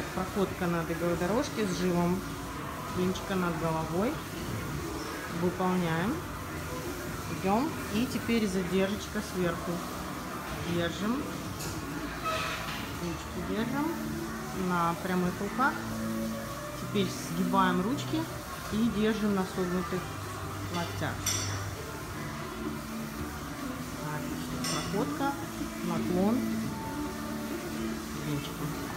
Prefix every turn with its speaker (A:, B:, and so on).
A: Так, проходка на беговой дорожке с живом клинчика над головой. Выполняем. Идем. И теперь задержечка сверху. Держим. Ручки держим на прямых руках. Теперь сгибаем ручки и держим на согнутых локтях. Отлично. Проходка, наклон, венчиком.